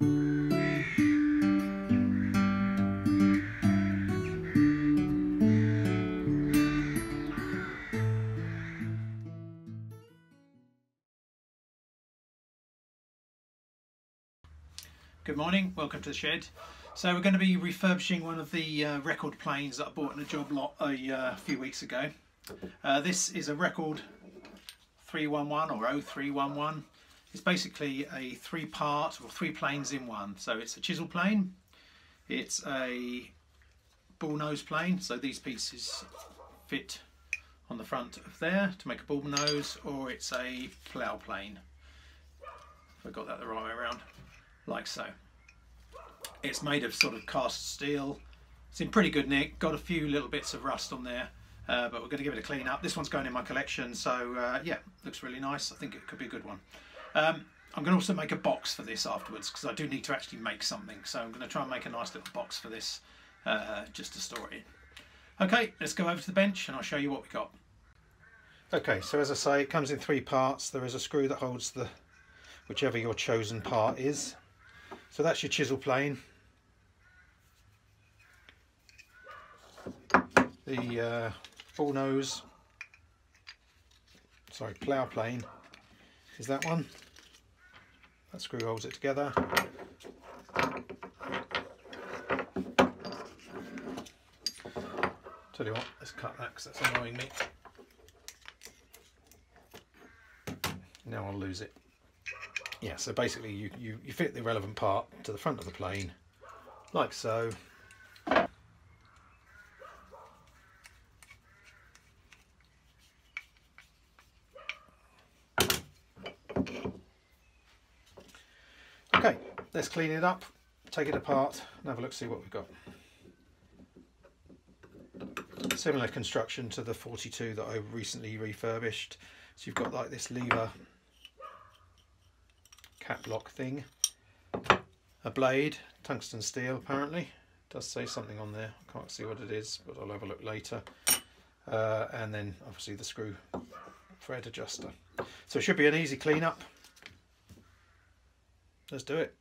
Good morning, welcome to the shed. So we're going to be refurbishing one of the uh, record planes that I bought in a job lot a uh, few weeks ago. Uh, this is a record 311 or 0311. It's basically a three part or three planes in one. So it's a chisel plane, it's a bull nose plane, so these pieces fit on the front of there to make a bull nose, or it's a plough plane. If I got that the right way around like so. It's made of sort of cast steel. It's in pretty good nick. Got a few little bits of rust on there, uh, but we're going to give it a clean up. This one's going in my collection, so uh, yeah, looks really nice. I think it could be a good one. Um, I'm going to also make a box for this afterwards because I do need to actually make something. So I'm going to try and make a nice little box for this uh, just to store it in. Okay, let's go over to the bench and I'll show you what we got. Okay, so as I say, it comes in three parts. There is a screw that holds the whichever your chosen part is. So that's your chisel plane. The uh, nose, sorry, plough plane is that one. That screw holds it together. Tell you what, let's cut that because that's annoying me. Now I'll lose it yeah, so basically you, you, you fit the relevant part to the front of the plane, like so. Okay, let's clean it up, take it apart and have a look see what we've got. Similar construction to the 42 that I recently refurbished. So you've got like this lever cap lock thing. A blade, tungsten steel apparently. It does say something on there. I can't see what it is, but I'll have a look later. Uh, and then obviously the screw thread adjuster. So it should be an easy clean up. Let's do it.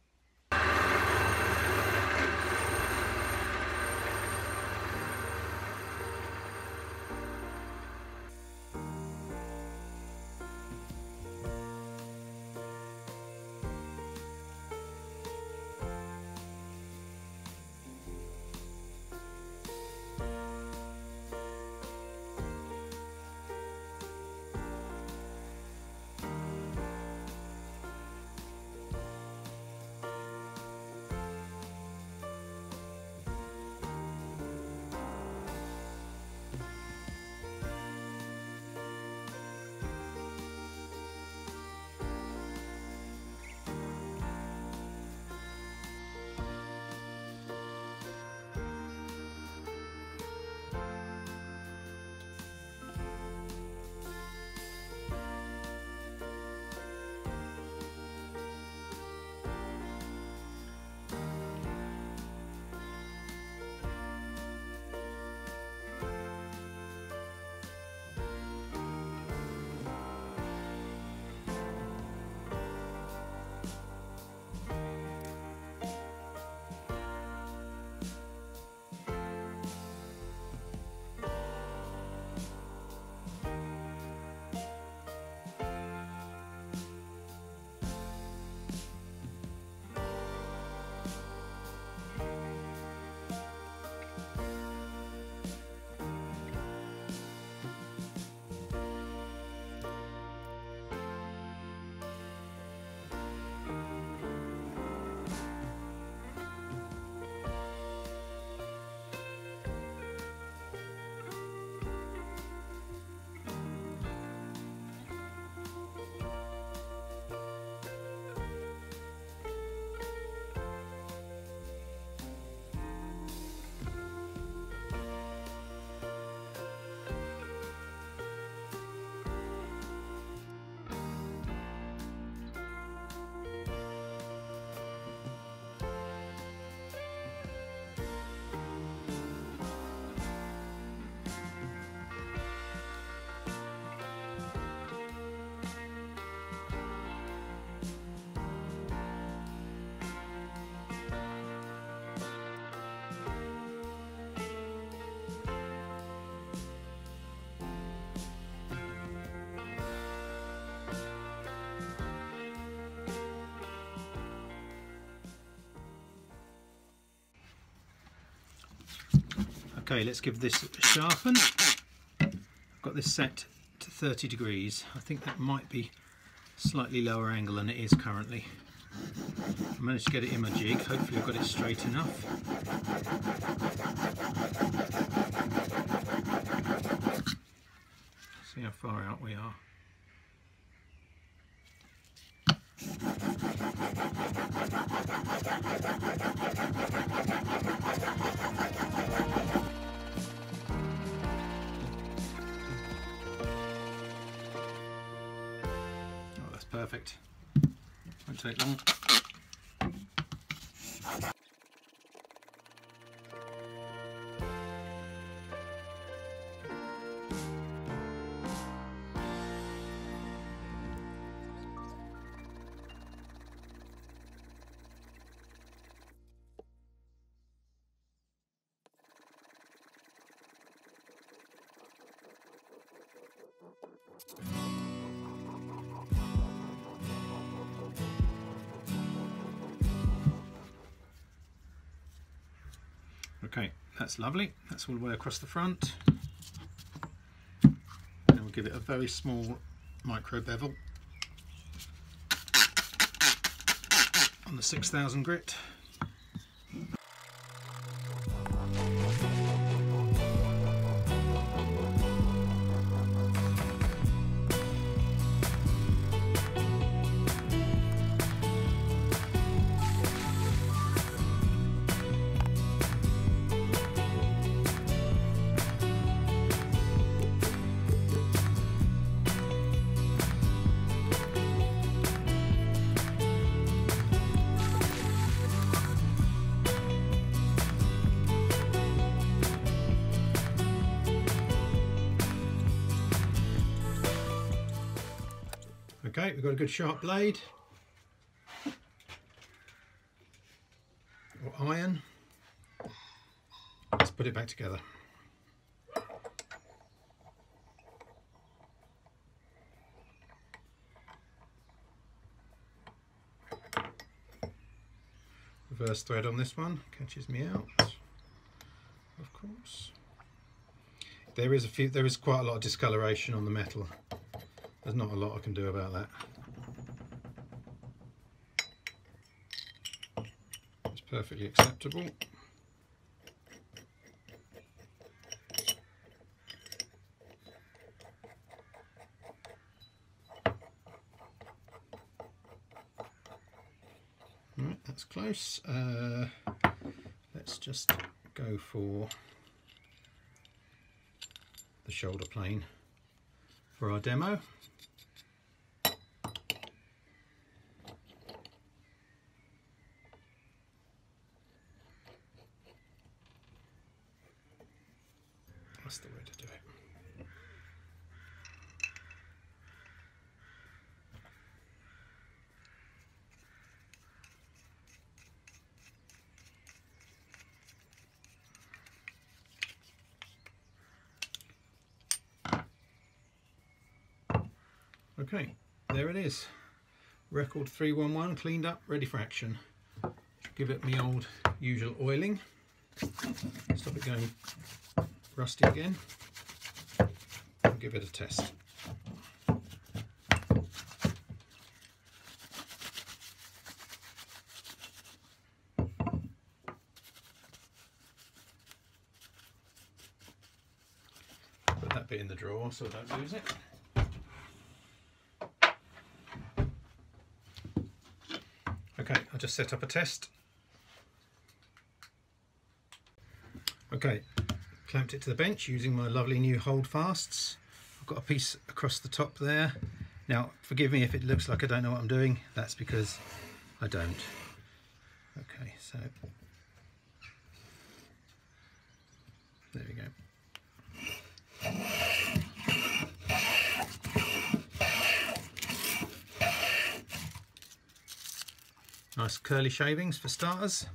Okay, let's give this a sharpen. I've got this set to 30 degrees. I think that might be slightly lower angle than it is currently. I managed to get it in my jig, hopefully I've got it straight enough. See how far out we are. Oh, that's perfect. Won't take long. That's lovely. That's all the way across the front. And we'll give it a very small micro bevel on the 6000 grit. Okay, we've got a good sharp blade. Or iron. Let's put it back together. Reverse thread on this one catches me out, of course. There is a few. There is quite a lot of discoloration on the metal. There's not a lot I can do about that. It's perfectly acceptable. Right, that's close. Uh, let's just go for the shoulder plane for our demo. That's the way to do it. Okay, there it is. Record 311 cleaned up, ready for action. Give it me old usual oiling. Stop it going rusty again. I'll give it a test. Put that bit in the drawer so I don't lose it. Okay, I'll just set up a test. Okay, clamped it to the bench using my lovely new holdfasts. I've got a piece across the top there. Now, forgive me if it looks like I don't know what I'm doing. That's because I don't. Okay, so there we go. Nice curly shavings for starters.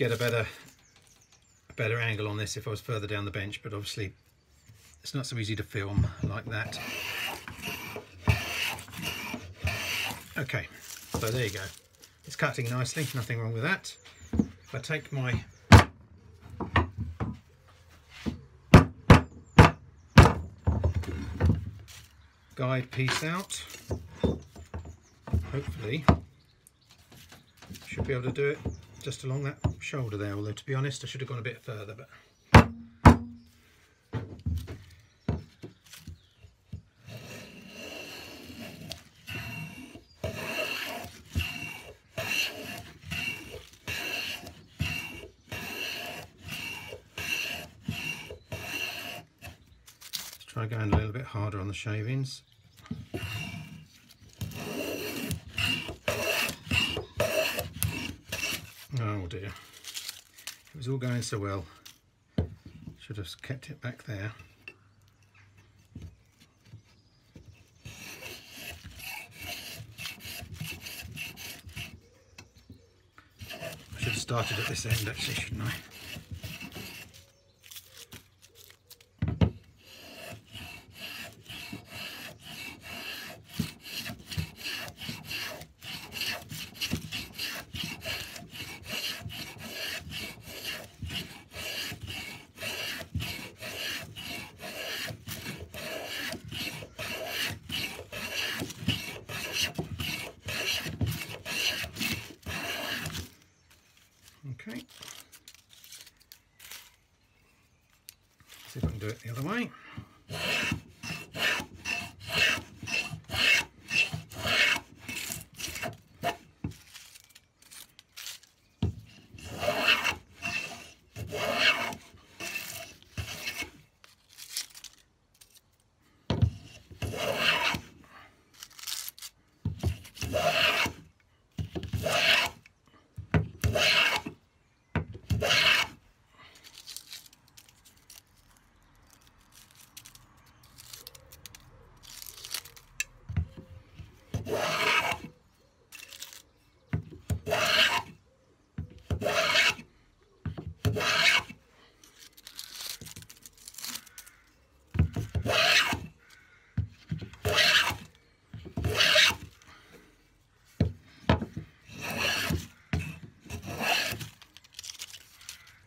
Get a better a better angle on this if I was further down the bench, but obviously it's not so easy to film like that. Okay, so there you go. It's cutting nicely, nothing wrong with that. If I take my guide piece out, hopefully should be able to do it just along that shoulder there, although to be honest I should have gone a bit further. but. Let's try going a little bit harder on the shavings. Was all going so well. Should have kept it back there. Should have started at this end actually, shouldn't I? Okay. See if I can do it the other way.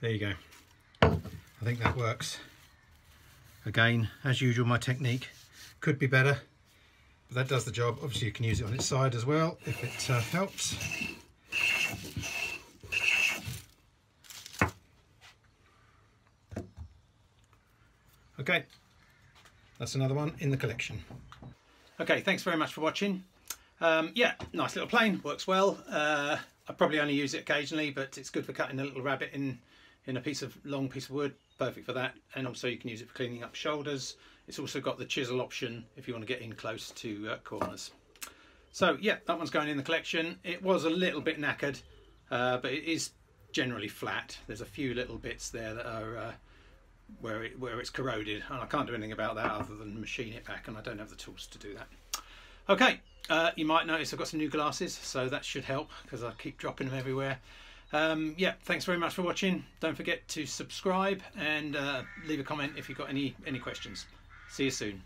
There you go. I think that works. Again, as usual, my technique could be better, but that does the job. Obviously, you can use it on its side as well if it uh, helps. Okay, that's another one in the collection. Okay, thanks very much for watching. Um, yeah, nice little plane, works well. Uh, I probably only use it occasionally, but it's good for cutting a little rabbet in in a piece of long piece of wood perfect for that. And also you can use it for cleaning up shoulders. It's also got the chisel option if you want to get in close to uh, corners. So yeah that one's going in the collection. It was a little bit knackered uh, but it is generally flat. There's a few little bits there that are uh, where it where it's corroded and I can't do anything about that other than machine it back and I don't have the tools to do that. Okay uh, you might notice I've got some new glasses so that should help because I keep dropping them everywhere um, yeah, thanks very much for watching. Don't forget to subscribe and uh, leave a comment if you've got any any questions. See you soon.